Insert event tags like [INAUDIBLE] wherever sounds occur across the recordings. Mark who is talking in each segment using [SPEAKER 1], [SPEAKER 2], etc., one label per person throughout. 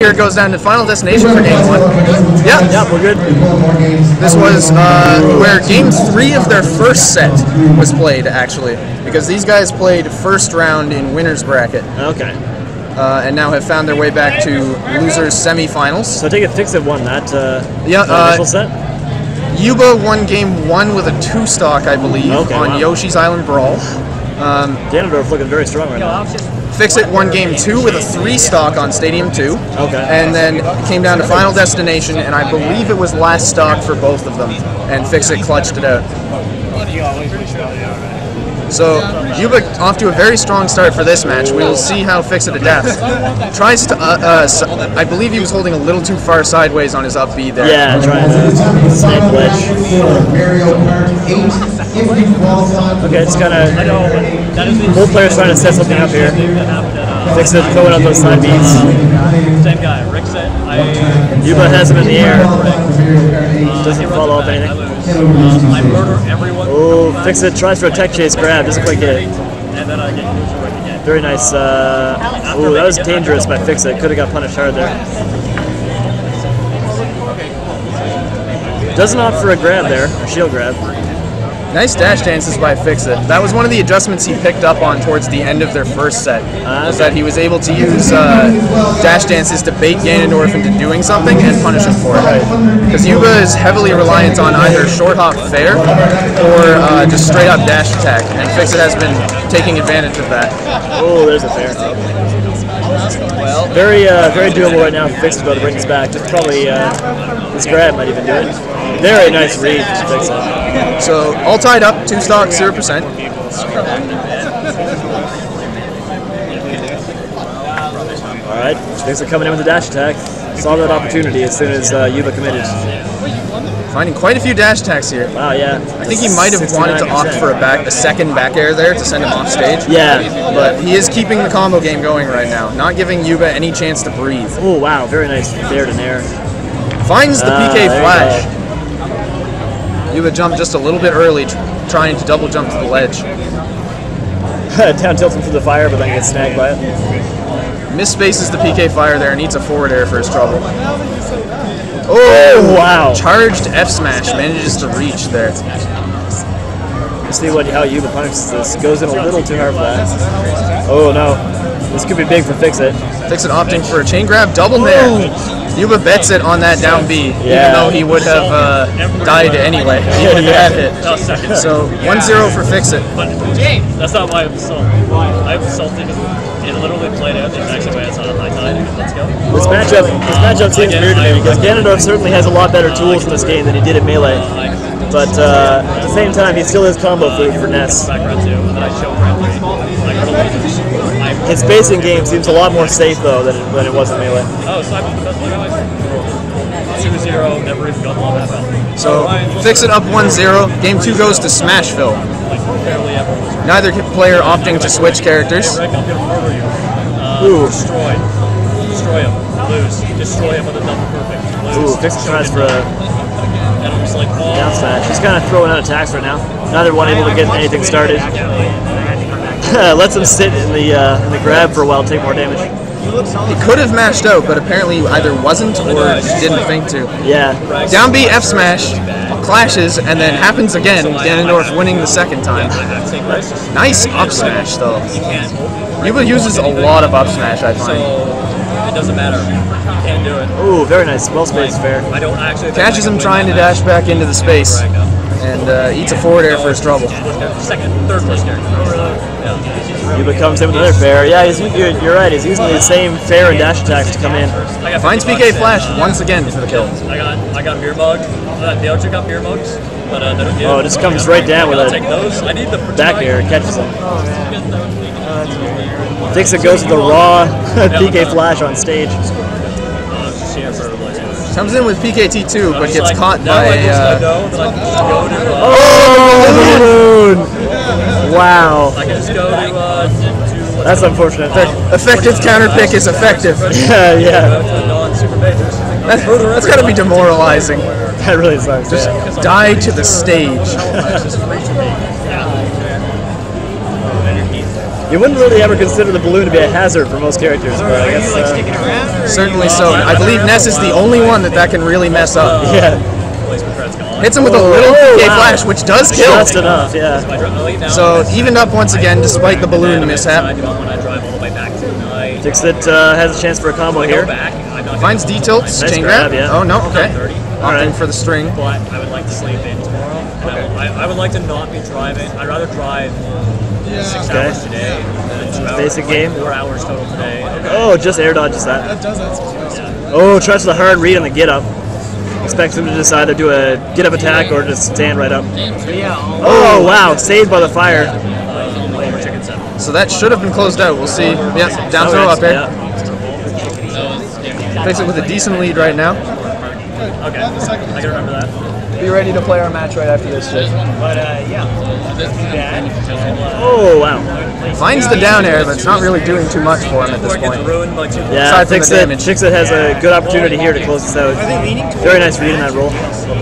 [SPEAKER 1] Here it goes down to final destination for game one. Yeah,
[SPEAKER 2] Yeah, we're good.
[SPEAKER 1] this was uh, where game three of their first set was played, actually, because these guys played first round in winners bracket
[SPEAKER 2] Okay.
[SPEAKER 1] uh, and now have found their way back to losers semifinals.
[SPEAKER 2] So I take it Fix won that, uh,
[SPEAKER 1] Yeah,
[SPEAKER 2] that
[SPEAKER 1] uh,
[SPEAKER 2] initial set?
[SPEAKER 1] EuBa won game one with a two stock, I believe,
[SPEAKER 2] Okay,
[SPEAKER 1] on
[SPEAKER 2] wow.
[SPEAKER 1] Yoshi's Island Brawl.
[SPEAKER 2] Um, Ganondorf looking very strong right now.
[SPEAKER 1] FiXiT won game two with a three stock on Stadium 2.
[SPEAKER 2] Okay.
[SPEAKER 1] And then it came down to Final Destination, and I believe it was last stock for both of them. And FiXiT clutched it out. So, EuBa off to a very strong start for this match. We will see how FiXiT adapts. Tries to, uh, uh, s- I believe he was holding a little too far sideways on his up B there.
[SPEAKER 2] Yeah, trying to snake ledge.
[SPEAKER 3] Mario Kart 8 if you qualify.
[SPEAKER 2] Okay, it's kind of both players trying to set something up here. FiXiT, throwing out those side beats.
[SPEAKER 4] Same guy. Rick said I,
[SPEAKER 2] EuBa has him in the air.
[SPEAKER 3] Doesn't
[SPEAKER 2] Doesn't follow up anything.
[SPEAKER 4] Um, I murder everyone.
[SPEAKER 2] Oh, FiXiT tries for a tech chase grab, doesn't quite get it.
[SPEAKER 4] And then I get again.
[SPEAKER 2] Very nice. Uh, ooh, that was dangerous by FiXiT. Could have got punished hard there. Doesn't opt for a grab there, a shield grab.
[SPEAKER 1] Nice dash dances by FiXiT. That was one of the adjustments he picked up on towards the end of their first set.
[SPEAKER 2] Ah,
[SPEAKER 1] was that he was able to use uh, dash dances to bait Ganondorf into doing something and punish him for it. Because EuBa is heavily reliant on either short hop fair or uh, just straight up dash attack, and FiXiT has been taking advantage of that.
[SPEAKER 2] Oh, there's a fair. Very, uh, very doable right now. FiXiT though to bring this back. Just probably uh, this grab might even do it. Very nice read to FiXiT.
[SPEAKER 1] So all tied up, two stocks, zero percent.
[SPEAKER 2] All right, FiXiT coming in with a dash attack. Saw that opportunity as soon as uh, EuBa committed.
[SPEAKER 1] Finding quite a few dash attacks here.
[SPEAKER 2] Wow, yeah.
[SPEAKER 1] I think he might have wanted to opt for a back, a second back air there to send him off stage.
[SPEAKER 2] Yeah.
[SPEAKER 1] But he is keeping the combo game going right now, not giving EuBa any chance to breathe.
[SPEAKER 2] Oh wow, very nice there to nair.
[SPEAKER 1] Finds the
[SPEAKER 2] Ah,
[SPEAKER 1] PK flash. EuBa jumped just a little bit early, tr- trying to double jump to the ledge. [LAUGHS]
[SPEAKER 2] Down tilts him through the fire, but then gets snagged by it.
[SPEAKER 1] Misspaces the PK fire there, and needs a forward air for his trouble.
[SPEAKER 2] Oh wow!
[SPEAKER 1] charged F smash, manages to reach there.
[SPEAKER 2] Let's see what how EuBa punishes this. Goes in a little too hard for that. Oh no, this could be big for FiXiT.
[SPEAKER 1] Takes an opting for a chain grab, double nair. EuBa bets it on that down B,
[SPEAKER 2] Yeah.
[SPEAKER 1] even though he would have uh, died anyway, even if that hit.
[SPEAKER 4] That was second.
[SPEAKER 1] So 1-0 for FiXiT.
[SPEAKER 4] But that's not why I'm assault. I'm assaulted. It literally played out the exact way
[SPEAKER 2] This matchup, this matchup seems
[SPEAKER 4] Again,
[SPEAKER 2] weird to me
[SPEAKER 4] I-
[SPEAKER 2] because Ganondorf certainly has a lot better tools in this game than he did in Melee. But uh, at the same time, he still is combo food for Ness.
[SPEAKER 4] Background two, and then I show round three. Like, I'm,
[SPEAKER 2] His spacing game seems a lot more safe though than it, than it was in Melee.
[SPEAKER 4] oh, so I'm the best player. 2-0, never even got one half out.
[SPEAKER 1] So FiXiT up 1-0. Game 2 goes to Smashville.
[SPEAKER 4] Like, barely ever was right.
[SPEAKER 1] Neither player opting to switch characters.
[SPEAKER 4] Rick, I'm gonna murder you. Uh,
[SPEAKER 2] Ooh.
[SPEAKER 4] Destroy. Destroy him. Lose. Destroy him with a double perfect. Lose.
[SPEAKER 2] Ooh, FiXiT tries for a
[SPEAKER 4] And I'm just like, oh.
[SPEAKER 2] down smash. He's kind of throwing out attacks right now. Neither one able to get anything started. [LAUGHS] Lets him sit in the uh, in the grab for a while, take more damage.
[SPEAKER 1] He could have mashed out, but apparently either wasn't or didn't think to.
[SPEAKER 2] Yeah,
[SPEAKER 1] Down B F smash, clashes, and then happens again. Ganondorf winning the second time. Nice up smash though. EuBa uses a lot of up smash, I find.
[SPEAKER 4] It doesn't matter. You can't do it.
[SPEAKER 2] Ooh, very nice. Well spaced fair.
[SPEAKER 4] I don't actually.
[SPEAKER 1] Catches
[SPEAKER 4] I
[SPEAKER 1] him trying to
[SPEAKER 4] that
[SPEAKER 1] dash back into the space, and uh, eats a forward air for his trouble.
[SPEAKER 4] Second, third place character. Yeah.
[SPEAKER 2] EuBa comes in with another fair. Yeah, he's, you're, you're right. He's using the same fair and dash attacks to come in.
[SPEAKER 4] I got
[SPEAKER 1] Finds
[SPEAKER 4] 50
[SPEAKER 1] PK
[SPEAKER 4] bucks.
[SPEAKER 1] Flash once again for the kill.
[SPEAKER 4] I got I got beer mug. Uh, they don't check out beer mugs, but uh, they don't get.
[SPEAKER 2] Oh, it just comes right down with
[SPEAKER 4] I'll take those. I need the
[SPEAKER 2] back air and catches him. Thinks it goes with the raw [LAUGHS] PK flash on stage.
[SPEAKER 1] Comes in with PKT2, but gets caught by
[SPEAKER 4] I just
[SPEAKER 1] uh,
[SPEAKER 4] know that I can just go to. Uh,
[SPEAKER 2] Oh, balloon! Wow,
[SPEAKER 4] I can just go to. Uh, to
[SPEAKER 2] that's unfortunate.
[SPEAKER 1] effective counter pick is effective. [LAUGHS]
[SPEAKER 2] Yeah, yeah,
[SPEAKER 4] go to non-super majors.
[SPEAKER 1] That's, that's gotta be demoralizing.
[SPEAKER 2] that really sucks. yeah.
[SPEAKER 1] Die to the stage. [LAUGHS]
[SPEAKER 2] You wouldn't really ever consider the balloon to be a hazard for most characters, but I guess. Uh,
[SPEAKER 1] Certainly so. I believe Ness is the only one that that can really mess up. [LAUGHS]
[SPEAKER 2] yeah,
[SPEAKER 1] Hits him with a little PK
[SPEAKER 2] wow.
[SPEAKER 1] flash, which does kill.
[SPEAKER 2] just enough. Yeah.
[SPEAKER 1] So evened up once again, despite the balloon mishap.
[SPEAKER 4] do not want to drive all the way back to night.
[SPEAKER 2] FiXiT uh, has a chance for a combo here.
[SPEAKER 4] I'm
[SPEAKER 1] Finds D tilts,
[SPEAKER 2] Nice
[SPEAKER 1] chain
[SPEAKER 2] grab,
[SPEAKER 1] grab.
[SPEAKER 2] yeah.
[SPEAKER 1] Oh no, okay. Opting
[SPEAKER 2] Alright.
[SPEAKER 1] for the string.
[SPEAKER 4] but I would like to sleep in tomorrow. And I, I, I would like to not be driving. I'd rather drive six
[SPEAKER 2] Okay.
[SPEAKER 4] hours today than two hours.
[SPEAKER 2] Basic
[SPEAKER 4] like
[SPEAKER 2] game.
[SPEAKER 4] Four hours total today.
[SPEAKER 2] Oh, just air dodges that. Oh, tries the hard read on the get up. Expects him to just either do a get up attack or just stand right up. Oh, wow. Saved by the fire.
[SPEAKER 4] Over chicken seven.
[SPEAKER 1] So that should have been closed out. We'll see. Yeah, down throw oh, up air.
[SPEAKER 2] Yeah.
[SPEAKER 1] Takes it with a decent lead right now.
[SPEAKER 4] Okay, I can remember that.
[SPEAKER 1] Be ready to play our match right after this shit.
[SPEAKER 4] But uh, yeah,
[SPEAKER 2] Oh, wow.
[SPEAKER 1] Finds the down air, but it's not really doing too much for him at this
[SPEAKER 4] Or it gets
[SPEAKER 1] point.
[SPEAKER 4] ruined by two.
[SPEAKER 2] Yeah,
[SPEAKER 1] Aside from the
[SPEAKER 2] FiXiT,
[SPEAKER 1] damage.
[SPEAKER 2] FiXiT has a good opportunity here to close this out. Very nice read in that roll.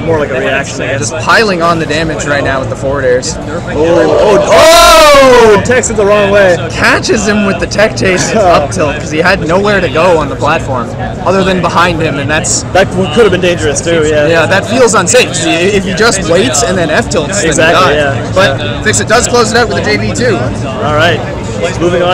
[SPEAKER 2] More like a reaction, I guess.
[SPEAKER 1] Just piling on the damage right now with the forward airs.
[SPEAKER 2] Oh, oh, oh, oh! texted the wrong way.
[SPEAKER 1] Catches him with the tech chase [LAUGHS] up tilt because he had nowhere to go on the platform other than behind him, and that's
[SPEAKER 2] That could have been dangerous too, yeah.
[SPEAKER 1] yeah, that feels unsafe. See, If he just waits and then F tilts, then
[SPEAKER 2] Exactly,
[SPEAKER 1] he
[SPEAKER 2] yeah.
[SPEAKER 1] But FiXiT does close it out with a JV too.
[SPEAKER 2] All right. Moving on.